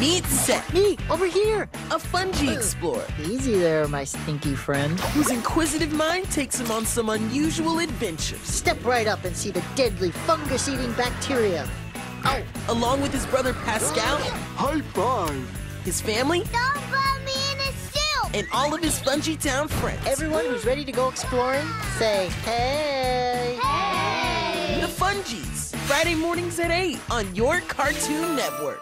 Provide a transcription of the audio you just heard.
Meet Seth, Me, over here. a fungi explorer Easy there, my stinky friend. whose inquisitive mind takes him on some unusual adventures. Step right up and see the deadly fungus-eating bacteria. Oh, Along with his brother Pascal, High five! his family, Don't put me in a soup! and all of his Fungi Town friends. everyone who's ready to go exploring, say hey. Hey! the Fungies, Friday mornings at 8 on your Cartoon Network.